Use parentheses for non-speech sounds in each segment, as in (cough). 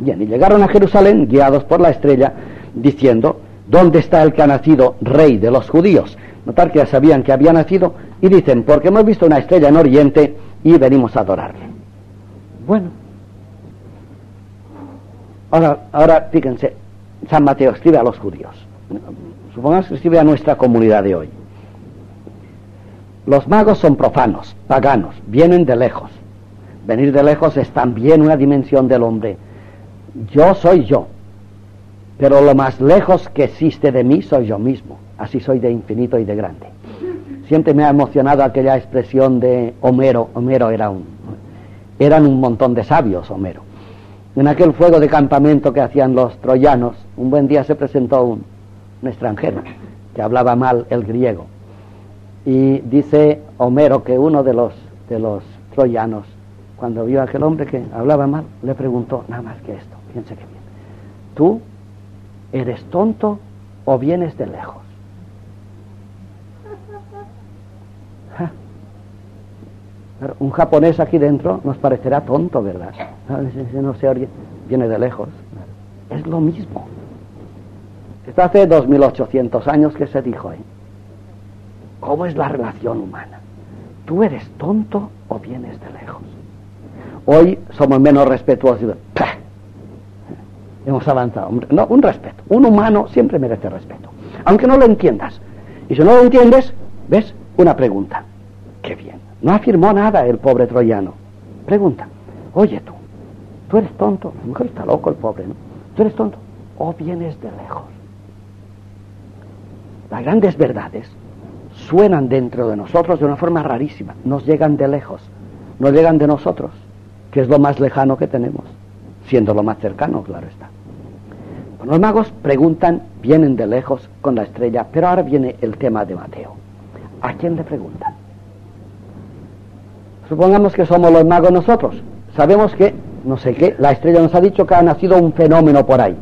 Bien, y llegaron a Jerusalén guiados por la estrella, diciendo, ¿dónde está el que ha nacido rey de los judíos? Notar que ya sabían que había nacido y dicen, porque hemos visto una estrella en Oriente y venimos a adorarle. Bueno, ahora, ahora fíjense, San Mateo escribe a los judíos. Supongamos que escribe a nuestra comunidad de hoy. Los magos son profanos, paganos, vienen de lejos. Venir de lejos es también una dimensión del hombre. Yo soy yo, pero lo más lejos que existe de mí soy yo mismo. Así soy de infinito y de grande. Siempre me ha emocionado aquella expresión de Homero. Homero era un, eran un montón de sabios, Homero. En aquel fuego de campamento que hacían los troyanos, un buen día se presentó un, extranjero que hablaba mal el griego. Y dice Homero que uno de los, de los troyanos, cuando vio a aquel hombre que hablaba mal, le preguntó nada más que esto, piense que bien, ¿tú eres tonto o vienes de lejos? Un japonés aquí dentro nos parecerá tonto, ¿verdad? No se viene de lejos. Es lo mismo. Esto hace 2800 años que se dijo ahí. ¿Cómo es la relación humana? ¿Tú eres tonto o vienes de lejos? Hoy somos menos respetuosos. Hemos avanzado. No, un respeto. Un humano siempre merece respeto. Aunque no lo entiendas. Y si no lo entiendes, ¿ves? Una pregunta. Qué bien. No afirmó nada el pobre troyano. Pregunta, oye tú, tú eres tonto, a lo mejor está loco el pobre, ¿no? ¿Tú eres tonto o vienes de lejos? Las grandes verdades suenan dentro de nosotros de una forma rarísima, nos llegan de lejos, nos llegan de nosotros, que es lo más lejano que tenemos, siendo lo más cercano, claro está. Los magos preguntan, vienen de lejos con la estrella, pero ahora viene el tema de Mateo. ¿A quién le preguntan? Supongamos que somos los magos nosotros. Sabemos que, no sé qué, la estrella nos ha dicho que ha nacido un fenómeno por ahí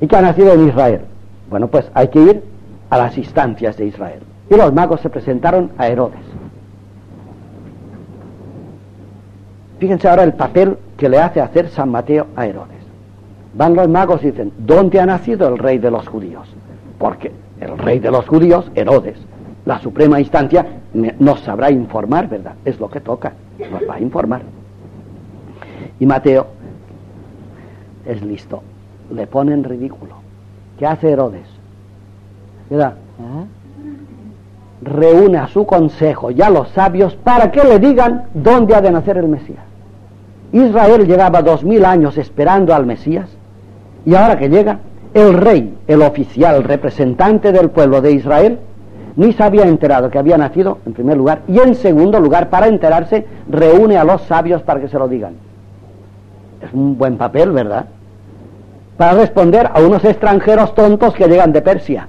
y que ha nacido en Israel. Bueno, pues hay que ir a las instancias de Israel. Y los magos se presentaron a Herodes. Fíjense ahora el papel que le hace hacer San Mateo a Herodes. Van los magos y dicen, ¿dónde ha nacido el rey de los judíos? Porque el rey de los judíos, Herodes, la suprema instancia nos sabrá informar, ¿verdad? Es lo que toca, nos va a informar. Y Mateo es listo, le pone en ridículo. ¿Qué hace Herodes? ¿Verdad? Reúne a su consejo y a los sabios para que le digan dónde ha de nacer el Mesías. Israel llevaba dos mil años esperando al Mesías y ahora que llega, el rey, el oficial representante del pueblo de Israel, ni se había enterado que había nacido, en primer lugar, y en segundo lugar, para enterarse, reúne a los sabios para que se lo digan. Es un buen papel, ¿verdad? Para responder a unos extranjeros tontos que llegan de Persia.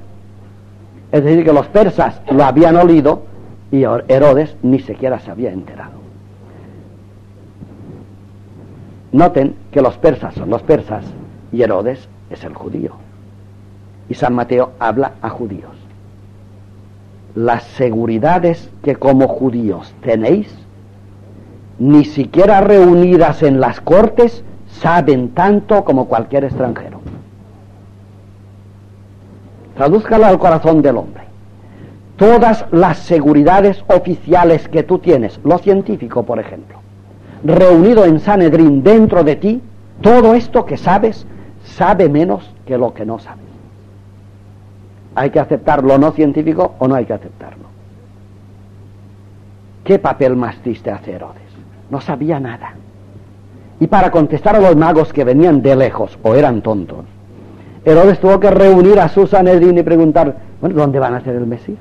Es decir, que los persas lo habían olido y Herodes ni siquiera se había enterado. Noten que los persas son los persas y Herodes es el judío. Y San Mateo habla a judíos las seguridades que como judíos tenéis, ni siquiera reunidas en las cortes, saben tanto como cualquier extranjero. Tradúzcalo al corazón del hombre. Todas las seguridades oficiales que tú tienes, lo científico, por ejemplo, reunido en Sanedrín dentro de ti, todo esto que sabes, sabe menos que lo que no sabes. ¿Hay que aceptar lo no científico o no hay que aceptarlo? ¿Qué papel más triste hace Herodes? No sabía nada. Y para contestar a los magos que venían de lejos o eran tontos, Herodes tuvo que reunir a su Sanedrín y preguntar, bueno, ¿dónde van a ser el Mesías?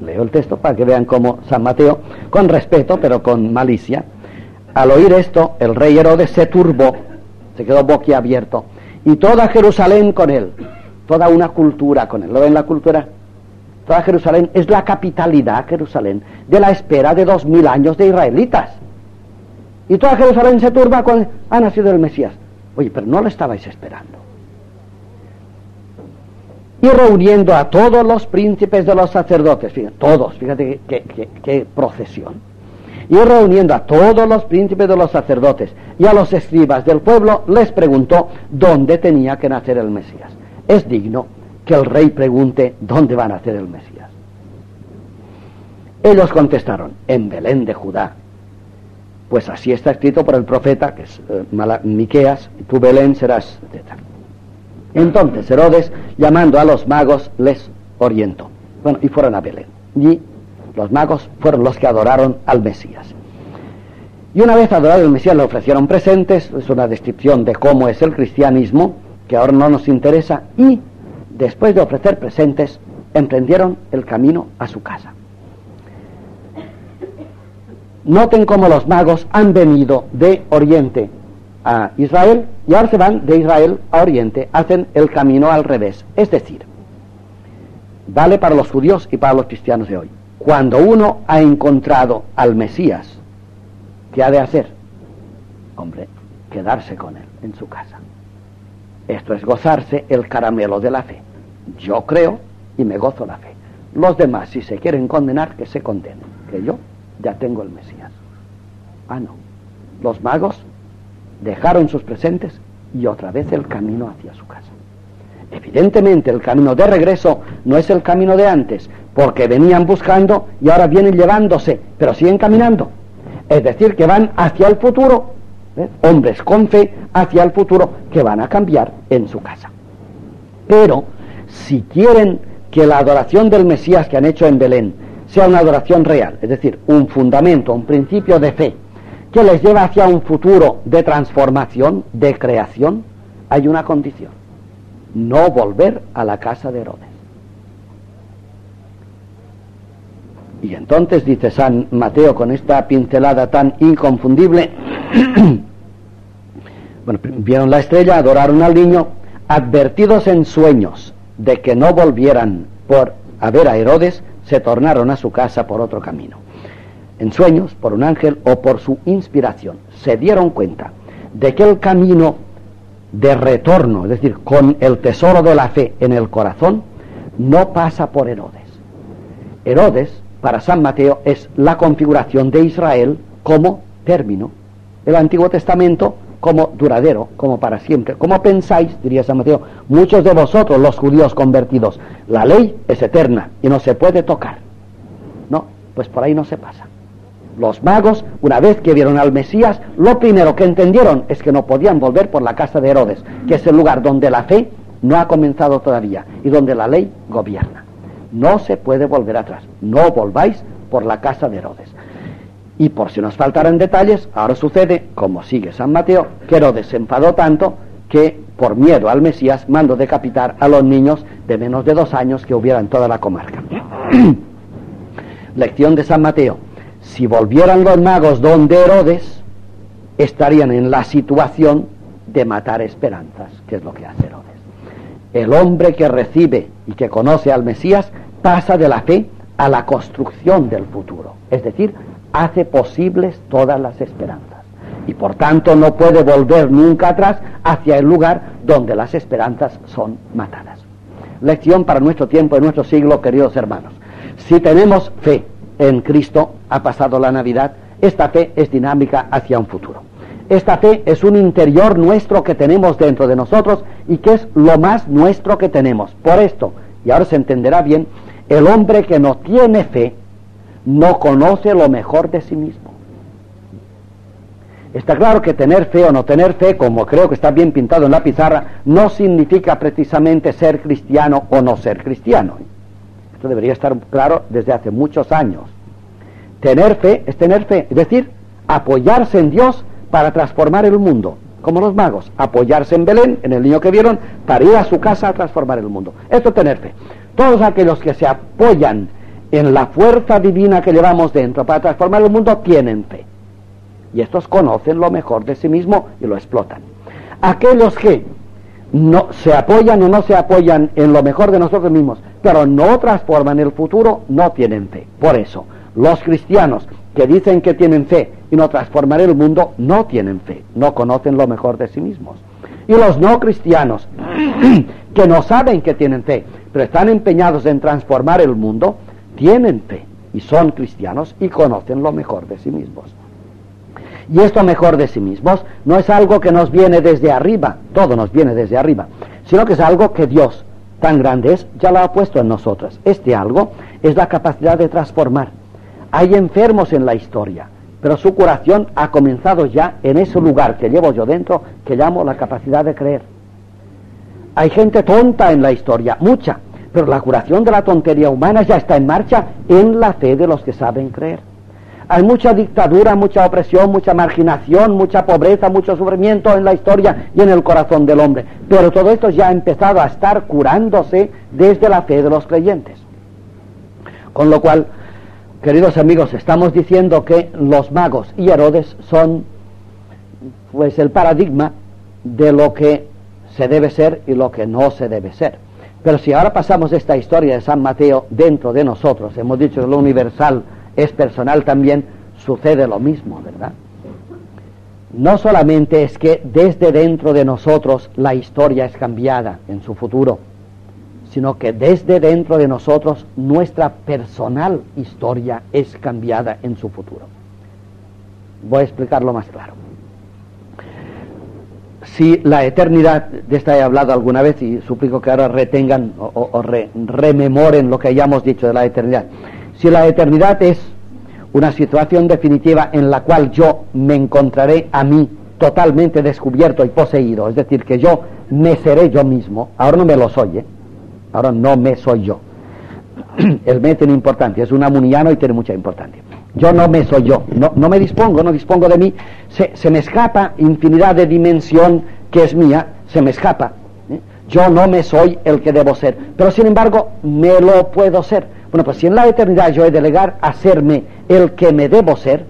Leo el texto para que vean cómo San Mateo, con respeto pero con malicia, al oír esto, el rey Herodes se turbó, se quedó boquiabierto, y toda Jerusalén con él toda una cultura con él. ¿Lo ven la cultura? Toda Jerusalén es la capitalidad, Jerusalén, de la espera de dos mil años de israelitas. Y toda Jerusalén se turba cuando ha nacido el Mesías. Oye, pero no lo estabais esperando. Y reuniendo a todos los príncipes de los sacerdotes, fíjate, todos, fíjate qué procesión. Y reuniendo a todos los príncipes de los sacerdotes y a los escribas del pueblo, les preguntó dónde tenía que nacer el Mesías. Es digno que el rey pregunte dónde va a nacer el Mesías. Ellos contestaron, en Belén de Judá. Pues así está escrito por el profeta, que es eh, Miqueas, tu Belén serás, etc. Entonces Herodes, llamando a los magos, les orientó. Bueno, y fueron a Belén. Y los magos fueron los que adoraron al Mesías. Y una vez adorado al Mesías le ofrecieron presentes, es una descripción de cómo es el cristianismo, que ahora no nos interesa, y después de ofrecer presentes, emprendieron el camino a su casa. Noten cómo los magos han venido de Oriente a Israel y ahora se van de Israel a Oriente, hacen el camino al revés. Es decir, vale para los judíos y para los cristianos de hoy. Cuando uno ha encontrado al Mesías, ¿qué ha de hacer? Hombre, quedarse con él en su casa. Esto es gozarse el caramelo de la fe. Yo creo y me gozo la fe. Los demás, si se quieren condenar, que se condenen. Que yo ya tengo el Mesías. Ah, no. Los magos dejaron sus presentes y otra vez el camino hacia su casa. Evidentemente el camino de regreso no es el camino de antes, porque venían buscando y ahora vienen llevándose, pero siguen caminando. Es decir, que van hacia el futuro, hombres con fe hacia el futuro que van a cambiar en su casa. Pero si quieren que la adoración del Mesías que han hecho en Belén sea una adoración real, es decir, un fundamento, un principio de fe, que les lleva hacia un futuro de transformación, de creación, hay una condición, no volver a la casa de Herodes. Y entonces dice San Mateo con esta pincelada tan inconfundible, (clears throat) bueno, vieron la estrella, adoraron al niño, advertidos en sueños de que no volvieran por a ver a Herodes, se tornaron a su casa por otro camino. En sueños, por un ángel o por su inspiración, se dieron cuenta de que el camino de retorno, es decir, con el tesoro de la fe en el corazón, no pasa por Herodes. Herodes, para San Mateo, es la configuración de Israel como término. El Antiguo Testamento como duradero, como para siempre. ¿Cómo pensáis, diría San Mateo, muchos de vosotros, los judíos convertidos? La ley es eterna y no se puede tocar. No, pues por ahí no se pasa. Los magos, una vez que vieron al Mesías, lo primero que entendieron es que no podían volver por la casa de Herodes, que es el lugar donde la fe no ha comenzado todavía y donde la ley gobierna. No se puede volver atrás. No volváis por la casa de Herodes. Y por si nos faltaran detalles, ahora sucede, como sigue San Mateo, que Herodes se enfadó tanto que por miedo al Mesías mandó decapitar a los niños de menos de dos años que hubiera en toda la comarca. (clears throat) Lección de San Mateo. Si volvieran los magos donde Herodes, estarían en la situación de matar esperanzas, que es lo que hace Herodes. El hombre que recibe y que conoce al Mesías pasa de la fe a la construcción del futuro, es decir, hace posibles todas las esperanzas. Y por tanto no puede volver nunca atrás hacia el lugar donde las esperanzas son matadas. Lección para nuestro tiempo y nuestro siglo, queridos hermanos. Si tenemos fe en Cristo, ha pasado la Navidad, esta fe es dinámica hacia un futuro. Esta fe es un interior nuestro que tenemos dentro de nosotros y que es lo más nuestro que tenemos. Por esto, y ahora se entenderá bien, el hombre que no tiene fe no conoce lo mejor de sí mismo. Está claro que tener fe o no tener fe, como creo que está bien pintado en la pizarra, no significa precisamente ser cristiano o no ser cristiano. Debería estar claro desde hace muchos años. Tener fe es tener fe, es decir, apoyarse en Dios para transformar el mundo, como los magos, apoyarse en Belén, en el niño que vieron, para ir a su casa a transformar el mundo. Esto es tener fe. Todos aquellos que se apoyan en la fuerza divina que llevamos dentro para transformar el mundo tienen fe. Y estos conocen lo mejor de sí mismo y lo explotan. Aquellos que no se apoyan o no se apoyan en lo mejor de nosotros mismos, pero no transforman el futuro, no tienen fe. Por eso, los cristianos que dicen que tienen fe y no transforman el mundo, no tienen fe, no conocen lo mejor de sí mismos. Y los no cristianos (clears throat) que no saben que tienen fe, pero están empeñados en transformar el mundo, tienen fe y son cristianos y conocen lo mejor de sí mismos. Y esto mejor de sí mismos no es algo que nos viene desde arriba, todo nos viene desde arriba, sino que es algo que Dios, tan grande es, ya lo ha puesto en nosotros. Este algo es la capacidad de transformar. Hay enfermos en la historia, pero su curación ha comenzado ya en ese lugar que llevo yo dentro, que llamo la capacidad de creer. Hay gente tonta en la historia, mucha, pero la curación de la tontería humana ya está en marcha en la fe de los que saben creer. Hay mucha dictadura, mucha opresión, mucha marginación, mucha pobreza, mucho sufrimiento en la historia y en el corazón del hombre. Pero todo esto ya ha empezado a estar curándose desde la fe de los creyentes. Con lo cual, queridos amigos, estamos diciendo que los magos y Herodes son pues el paradigma de lo que se debe ser y lo que no se debe ser. Pero si ahora pasamos esta historia de San Mateo dentro de nosotros, hemos dicho lo universal es personal también, sucede lo mismo, ¿verdad? No solamente es que desde dentro de nosotros la historia es cambiada en su futuro, sino que desde dentro de nosotros nuestra personal historia es cambiada en su futuro. Voy a explicarlo más claro. Si la eternidad, de esta he hablado alguna vez y suplico que ahora retengan o, rememoren lo que hayamos dicho de la eternidad, si la eternidad es una situación definitiva en la cual yo me encontraré a mí totalmente descubierto y poseído, es decir, que yo me seré yo mismo, ahora no me lo soy, ¿eh? ahora no me soy yo. (clears throat) El me tiene importancia, es un amuniano y tiene mucha importancia. Yo no me soy yo, no, me dispongo, no dispongo de mí, se, se, me escapa infinidad de dimensión que es mía, se me escapa. ¿eh? Yo no me soy el que debo ser, pero sin embargo me lo puedo ser. Bueno, pues si en la eternidad yo he de llegar a serme el que me debo ser,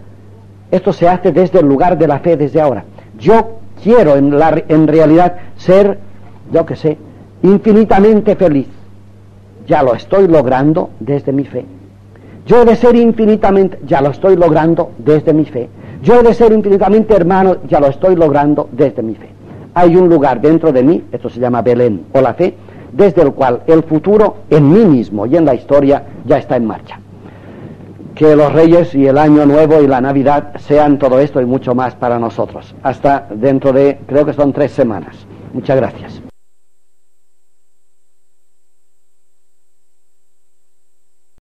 esto se hace desde el lugar de la fe, desde ahora. Yo quiero en, la, en realidad ser, yo que sé, infinitamente feliz. Ya lo estoy logrando desde mi fe. Yo he de ser infinitamente, ya lo estoy logrando desde mi fe. Yo he de ser infinitamente hermano, ya lo estoy logrando desde mi fe. Hay un lugar dentro de mí, esto se llama Belén o la fe, desde el cual el futuro en mí mismo y en la historia ya está en marcha. Que los reyes y el año nuevo y la Navidad sean todo esto y mucho más para nosotros. Hasta dentro de, creo que son tres semanas. Muchas gracias.